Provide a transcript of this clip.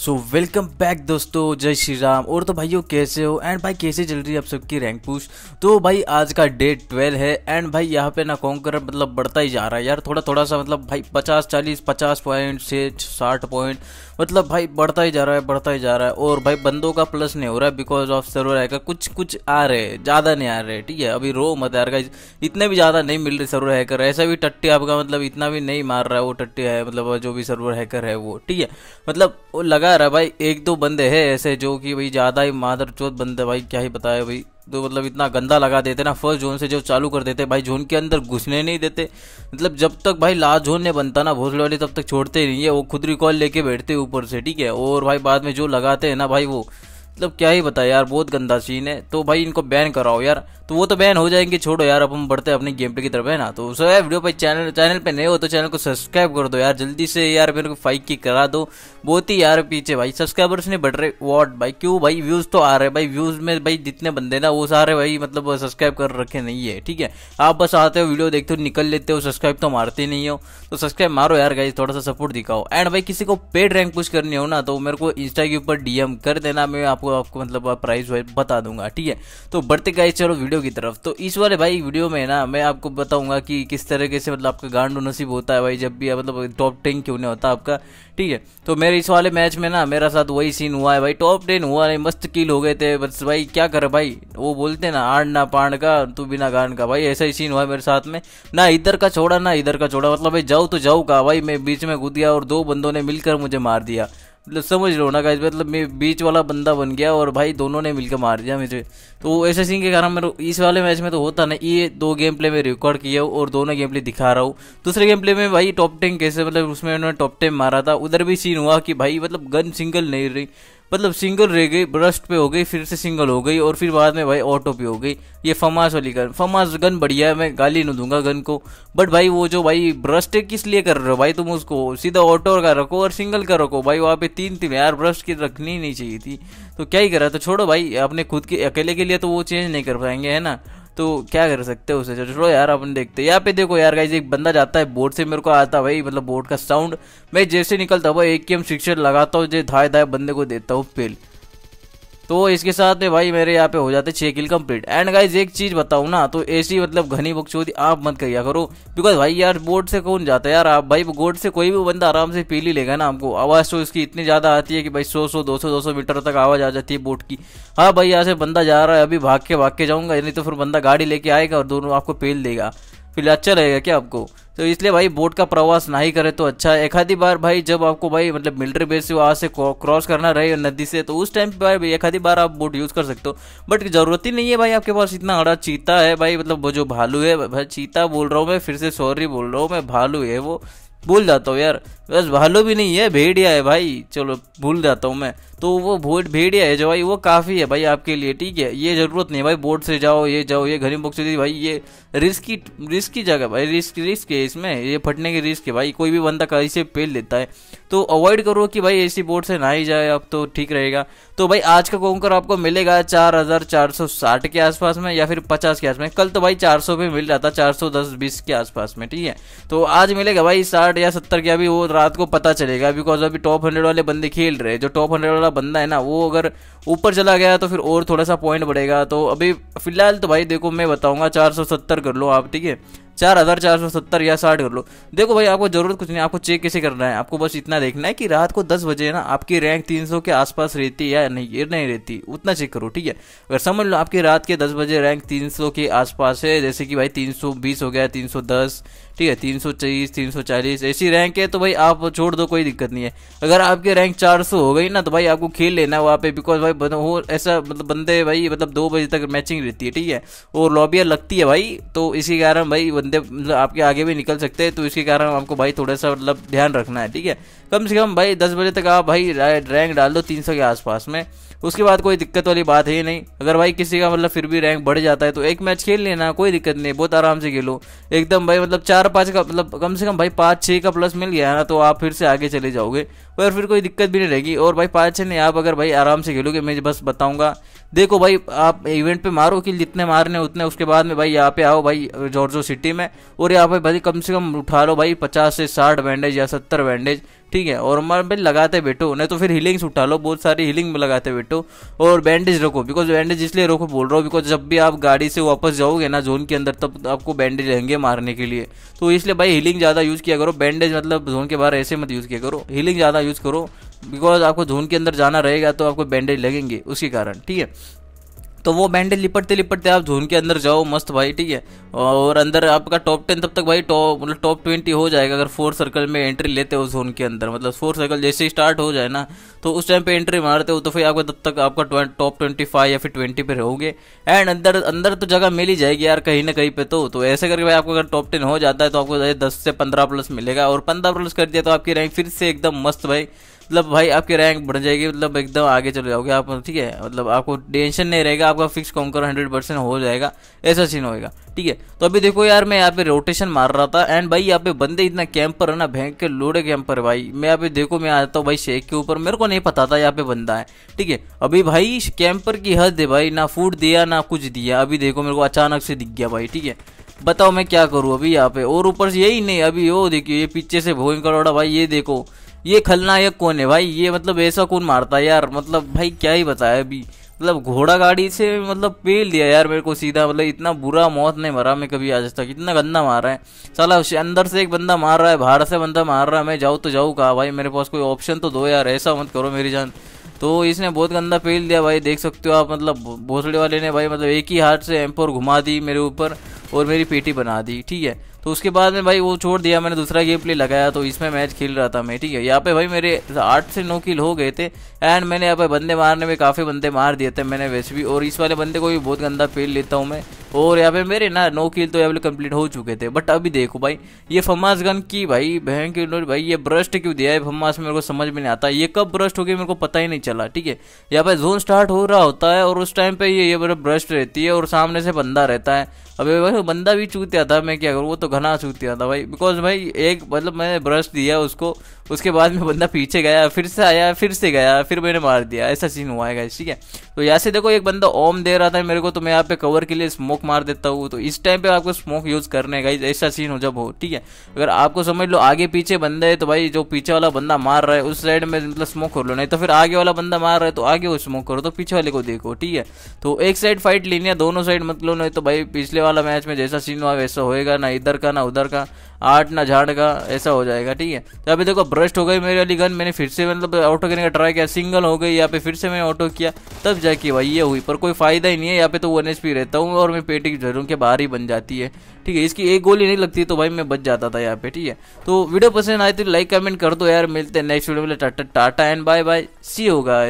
So welcome back दोस्तों। जय श्री राम। और तो भाइयों, कैसे हो? एंड भाई, कैसे चल रही है आप सबकी रैंक पुश तो भाई, आज का डे ट्वेल्व है। एंड भाई, यहाँ पे ना कॉन्कर मतलब बढ़ता ही जा रहा है। यार थोड़ा थोड़ा सा मतलब भाई, पचास, चालीस, पचास पॉइंट से साठ पॉइंट मतलब भाई, बढ़ता ही जा रहा है, बढ़ता ही जा रहा है। और भाई, बंदों का प्लस नहीं हो रहा है बिकॉज़ ऑफ़ सर्वर हैकर कुछ कुछ आ रहे हैं, ज़्यादा नहीं आ रहे ठीक है? अभी रो मत यार गाइस इतने भी ज़्यादा नहीं मिल रहे सर्वर हैकर ऐसा भी टट्टी आपका मतलब इतना भी नहीं मार रहा है वो टट्टी है मतलब जो भी सर्वर हैकर है वो, ठीक है? मतलब वो लगा रहा है भाई, एक दो बंदे हैं ऐसे जो कि भाई ज़्यादा ही मादर चौथ बंदे, भाई क्या ही बताया भाई। तो मतलब इतना गंदा लगा देते ना फ़र्स्ट जोन से जो चालू कर देते, भाई जोन के अंदर घुसने नहीं देते। मतलब जब तक भाई लास्ट जोन ने बनता ना, भोसले वाले तब तक छोड़ते नहीं है, वो खुद रिकॉल लेके बैठते ऊपर से, ठीक है? और भाई बाद में जो लगाते हैं ना भाई वो मतलब क्या ही बताया यार, बहुत गंदा सीन है। तो भाई इनको बैन कराओ यार। तो वो तो बैन हो जाएँगे, छोड़ो यार, अब हम बढ़ते हैं अपनी गेम प्ले की तरफ़, है ना? तो सो यार वीडियो भाई चैनल चैनल पे नए हो तो चैनल को सब्सक्राइब कर दो यार, जल्दी से यार, मेरे को फाइव की करा दो। बहुत ही यार पीछे भाई सब्सक्राइबर्स नहीं बढ़ रहे। वॉट भाई, क्यों भाई? व्यूज़ तो आ रहे हैं भाई। व्यूज़ में भाई जितने बंदे ना, वो सारे भाई मतलब सब्सक्राइब कर रखे नहीं है, ठीक है? आप बस आते हो वीडियो देखते हो, निकल लेते हो सब्सक्राइब तो मारते नहीं हो। तो सब्सक्राइब मारो यार गाइज़ थोड़ा सा सपोर्ट दिखाओ। एंड भाई किसी को पेड रैंक पुश करनी हो ना तो मेरे को इंस्टा के ऊपर डीएम कर देना, मैं आपको आपको मतलब प्राइस वाइज बता दूँगा, ठीक है? तो बढ़ते गाइज़ चलो वीडियो की तरफ़। तो इस वाले भाई वीडियो में ना, मैं आपको बताऊँगा कि किस तरीके से मतलब आपका गांडो नसीब होता है भाई, जब भी मतलब टॉप टेन क्यों नहीं होता आपका, ठीक है? तो मेरे इस वाले मैच में ना, मेरा साथ वही सीन हुआ है भाई टॉप टेन हुआ नहीं मस्त किल हो गए थे, बस भाई क्या करे भाई? वो बोलते ना, आड़ ना पाण का, तू बिना गांड का, भाई ऐसा ही सीन हुआ मेरे साथ में। ना इधर का छोड़ा, ना इधर का छोड़ा मतलब भाई जाऊ तो जाऊ का, भाई मैं बीच में कूद गया और दो बंदों ने मिलकर मुझे मार दिया। मतलब समझ लो ना गाइस मतलब मैं बीच वाला बंदा बन गया और भाई दोनों ने मिलकर मार दिया मुझे। तो ऐसे सीन के कारण मेरे इस वाले मैच में तो होता ना ये दो गेम प्ले में रिकॉर्ड किया और दोनों गेम प्ले दिखा रहा हूँ। दूसरे गेम प्ले में भाई टॉप टेन कैसे मतलब उसमें उन्होंने टॉप टेन मारा था। उधर भी सीन हुआ कि भाई मतलब गन सिंगल नहीं रही। मतलब सिंगल रह गई ब्रस्ट पे हो गई, फिर से सिंगल हो गई और फिर बाद में भाई ऑटो पे हो गई। ये फमास वाली गन फमास गन बढ़िया है, मैं गाली नहीं दूँगा गन को। बट भाई वो जो भाई ब्रस्ट किस लिए कर रहे हो भाई तुम उसको? सीधा ऑटो का रखो और सिंगल का रखो। भाई वहाँ पे तीन तीन यार ब्रस्ट की रखनी नहीं चाहिए थी। तो क्या ही करा? तो छोड़ो भाई अपने खुद के, अकेले के लिए तो वो चेंज नहीं कर पाएँगे, है ना? तो क्या कर सकते हो उसे? चलो यार, अपन देखते यहाँ पे देखो यार गाइज़ एक बंदा जाता है बोर्ड से, मेरे को आता भाई मतलब बोर्ड का साउंड मैं जैसे निकलता हूँ एक एम शिक्षक लगाता हूँ, जो धाए धाए बंदे को देता हूँ पेल तो इसके साथ में भाई मेरे यहाँ पे हो जाते छह किल कंप्लीट एंड गाइज़ एक चीज़ बताऊँ ना तो ऐसी मतलब घनी बकचोदी आप मत करिया करो. बिकॉज़ भाई यार बोर्ड से कौन जाता है यार? आप भाई बोर्ड से कोई भी बंदा आराम से पी ली लेगा ना आपको आवाज़ तो इसकी इतनी ज़्यादा आती है कि भाई सौ सौ, दो सौ दो सौ मीटर तक आवाज़ आ जाती है बोट की. हाँ भाई, यहाँ से बंदा जा रहा है, अभी भाग के भाग के जाऊँगा, नहीं तो फिर बंदा गाड़ी लेके आएगा और दोनों आपको पेल देगा. फिर अच्छा रहेगा क्या आपको? तो इसलिए भाई बोट का प्रवास ना ही करे तो अच्छा है। एक आधी बार भाई जब आपको भाई मतलब मिलिट्री बेस से वहाँ से क्रॉस करना रहे नदी से तो उस टाइम भाई एक आधी बार आप बोट यूज़ कर सकते हो। बट ज़रूरत ही नहीं है भाई आपके पास इतना बड़ा चीता है भाई मतलब वो जो भालू है, भाई चीता बोल रहा हूँ मैं, फिर से सॉरी बोल रहा हूँ मैं, भालू है वो। भूल जाता हूँ यार। बस भालू भी नहीं है, भेड़िया है भाई। चलो, भूल जाता हूँ मैं। तो वो भोट भेड़िया है जो भाई, वो काफ़ी है भाई आपके लिए, ठीक है? ये ज़रूरत नहीं है भाई बोर्ड से जाओ, ये जाओ, ये घनी बुक से भाई, ये रिस्की रिस्की जगह भाई, रिस्क रिस्क है इसमें। ये फटने की रिस्क है भाई, कोई भी बंदा कहीं से पेल लेता है। तो अवॉइड करो कि भाई ऐसी बोर्ड से ना ही जाए, अब तो ठीक रहेगा। तो भाई आज का कोंकर आपको मिलेगा चार हज़ार चार सौ साठ के आसपास में या फिर पचास के आसपास में। कल तो भाई चार सौ मिल था चार सौ दस बीस के आसपास में, ठीक है? तो आज मिलेगा भाई साठ या सत्तर के अभी वो रात को पता चलेगा बिकॉज़ अभी टॉप हंड्रेड वाले बंदे खेल रहे हैं। जो टॉप हंड्रेड वाला बंदा है ना, वो अगर ऊपर चला गया तो फिर और थोड़ा सा पॉइंट बढ़ेगा। तो अभी फ़िलहाल तो भाई देखो, मैं बताऊँगा चार सौ सत्तर कर लो आप, ठीक है? चार हज़ार चार सौ सत्तर या साठ कर लो। देखो भाई, आपको ज़रूरत कुछ नहीं, आपको चेक कैसे करना है? आपको बस इतना देखना है कि रात को दस बजे ना, आपकी रैंक तीन सौ के आसपास रहती है या नहीं, ये नहीं रहती, उतना चेक करो, ठीक है? अगर समझ लो आपकी रात के दस बजे रैंक तीन सौ के आसपास है, जैसे कि भाई तीन सौ बीस हो गया, तीन सौ दस ठीक है, तीन सौ तेईस तीन सौ चालीस, ऐसी रैंक है तो भाई आप छोड़ दो, कोई दिक्कत नहीं है। अगर आपकी रैंक चार सौ हो गई ना तो भाई आपको खेल लेना वहाँ पे बिकॉज़ भाई वो ऐसा मतलब बंदे भाई मतलब दो बजे तक मैचिंग रहती है, ठीक है। और लॉबियाँ लगती है भाई तो इसी कारण भाई बंदे मतलब आपके आगे भी निकल सकते हैं तो इसी कारण आपको भाई थोड़ा सा मतलब ध्यान रखना है, ठीक है। कम से कम भाई दस बजे तक आप भाई रैंक डाल दो तीन सौ के आसपास में। उसके बाद कोई दिक्कत वाली बात है ही नहीं। अगर भाई किसी का मतलब फिर भी रैंक बढ़ जाता है तो एक मैच खेल लेना, कोई दिक्कत नहीं, बहुत आराम से खेलो। एकदम भाई मतलब चार पाँच का मतलब कम से कम भाई पाँच छः का प्लस मिल गया ना तो आप फिर से आगे चले जाओगे। और फिर कोई दिक्कत भी नहीं रहेगी। और भाई पाँच छः नहीं, आप अगर भाई आराम से खेलोगे, मैं बस बताऊँगा। देखो भाई, आप इवेंट पे मारो कि जितने मारने उतने, उसके बाद में भाई यहाँ पे आओ भाई जॉर्जो सिटी में। और यहाँ पे भाई कम से कम उठा लो भाई पचास से साठ बैंडेज या सत्तर बैंडेज ठीक है, और भाई लगाते बैठो, नहीं तो फिर हीलिंग्स उठा लो, बहुत सारी हीलिंग में लगाते बैठो, और बैंडेज रखो बिकॉज़ बैंडेज इसलिए रखो बोल रहा हूँ बिकॉज़ जब भी आप गाड़ी से वापस जाओगे ना जोन के अंदर, तब आपको बैंडेज रहेंगे मारने के लिए। तो इसलिए भाई हीलिंग ज़्यादा यूज़ किया करो बैंडेज मतलब जोन के बाहर ऐसे मत यूज़ किया करो हीलिंग ज़्यादा यूज़ करो बिकॉज़ आपको जोन के अंदर जाना रहेगा तो आपको बैंडेज लगेंगे, उसके कारण, ठीक है? तो वो बैंडेज लिपटते लिपटते आप जोन के अंदर जाओ, मस्त भाई, ठीक है? और अंदर आपका टॉप टेन तब तक भाई टॉप मतलब टॉप ट्वेंटी हो जाएगा अगर फोर सर्कल में एंट्री लेते हो जोन के अंदर। मतलब फोर सर्कल जैसे ही स्टार्ट हो जाए ना तो उस टाइम पे एंट्री मारते हो तो फिर आपको तब तक आपका टॉप ट्वेंटी फाइव या फिर ट्वेंटी पे रहोगे। एंड अंदर अंदर तो जगह मिल ही जाएगी यार कहीं ना कहीं पे तो। तो ऐसे करके भाई आपको अगर टॉप टेन हो जाता है तो आपको दस से पंद्रह प्लस मिलेगा। और पंद्रह प्लस कर दिया तो आपकी रैंक फिर से एकदम मस्त भाई। मतलब भाई आपकी रैंक बढ़ जाएगी मतलब एकदम आगे चले जाओगे आप, ठीक है? मतलब आपको टेंशन नहीं रहेगा, आपका फिक्स कॉन्कर हंड्रेड परसेंट हो जाएगा, ऐसा सीन होएगा, ठीक है? तो अभी देखो यार, मैं यहाँ पे रोटेशन मार रहा था एंड भाई यहाँ पे बंदे इतना कैंपर है ना भैंक के लोड़े कैंपर भाई। मैं यहाँ पे देखो, मैं आता हूँ भाई शेख के ऊपर, मेरे को नहीं पता था यहाँ पे बंदा है, ठीक है? अभी भाई कैंपर की हद है भाई, ना फ़ूड दिया, ना कुछ दिया, अभी देखो मेरे को अचानक से दिख गया भाई, ठीक है? बताओ मैं क्या करूँ अभी यहाँ पे? और ऊपर से यही नहीं, अभी वो देखिए, ये पीछे से भोई करोड़ा भाई, ये देखो ये खलनायक कौन है भाई? ये मतलब ऐसा कौन मारता है यार? मतलब भाई क्या ही बताया अभी। मतलब घोड़ा गाड़ी से मतलब पेल दिया यार मेरे को सीधा। मतलब इतना बुरा मौत नहीं मरा मैं कभी आज तक। इतना गंदा मारा है। साला अंदर से एक बंदा मार रहा है, बाहर से बंदा मार रहा है। मैं जाऊँ तो जाऊँ कहा भाई? मेरे पास कोई ऑप्शन तो दो यार। ऐसा मत करो मेरी जान। तो इसने बहुत गंदा पेल दिया भाई। देख सकते हो आप मतलब भोसड़े वाले ने भाई मतलब एक ही हाथ से एम्पोर घुमा दी मेरे ऊपर और मेरी पेटी बना दी। ठीक है? तो उसके बाद में भाई वो छोड़ दिया, मैंने दूसरा गेम प्ले लगाया तो इसमें मैच खेल रहा था मैं, ठीक है। यहाँ पे भाई मेरे आठ से नौ किल हो गए थे एंड मैंने यहाँ पे बंदे मारने में काफ़ी बंदे मार दिए थे मैंने वैसे भी, और इस वाले बंदे को भी बहुत गंदा फेल लेता हूँ मैं। और यहाँ पे मेरे ना नो किल तो यहाँ कंप्लीट हो चुके थे बट अभी देखो भाई, ये फमास गन की भाई, बहन की भाई ये ब्रस्ट क्यों दिया है फमास मेरे को समझ में नहीं आता। ये कब ब्रस्ट हो गया मेरे को पता ही नहीं चला, ठीक है। यहाँ पे जोन स्टार्ट हो रहा होता है, और उस टाइम पे ये ये ब्रस्ट रहती है, और सामने से बंदा रहता है। अभी भाई, बंदा भी चूतिया था, मैं क्या करूँ, वो तो घना चूतिया था भाई बिकॉज़ भाई एक मतलब मैंने ब्रश दिया उसको उसके बाद में बंदा पीछे गया, फिर से आया, फिर से गया, फिर मैंने मार दिया, ऐसा सीन हुआ है ठीक है? तो यहाँ से देखो एक बंदा ओम दे रहा था मेरे को तो मैं यहाँ पे कवर के लिए स्मोक मार देता हूँ तो इस टाइम पे आपको स्मोक यूज़ करने का ऐसा सीन हो जब हो, ठीक है? अगर आपको समझ लो आगे पीछे बंदा है तो भाई जो पीछे वाला बंदा मार रहा है, उस साइड में मतलब स्मोक कर लो, नहीं तो फिर आगे वाला बंदा मार रहा है तो आगे वो स्मोक करो तो पीछे वाले को देखो, ठीक है? तो एक साइड फाइट लेनी है, दोनों साइड मतलब नहीं तो भाई पिछले वाला मैच में जैसा सीन हुआ, वैसा होएगा, ना इधर का, ना उधर का, आठ ना झाड़ का, ऐसा हो जाएगा, ठीक है? तो अभी देखो ब्रस्ट हो गई मेरी वाली गन मैंने फिर से मतलब ऑटो करने का ट्राई किया सिंगल हो गई, यहाँ पे फिर से मैंने ऑटो किया, तब जाके भाई ये हुई, पर कोई फ़ायदा ही नहीं है, यहाँ पे तो वन एच रहता हूँ और मैं पेटी ज़रूर के बाहर ही बन जाती है, ठीक है, इसकी एक गोली नहीं लगती तो भाई मैं बच जाता था यहाँ पे, ठीक है तो वीडियो पसंद आए तो लाइक कमेंट कर दो यार, मिलते हैं नेक्स्ट वीडियो में, Tata and bye bye see होगा